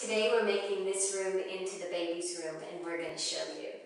Today we're making this room into the baby's room and we're going to show you.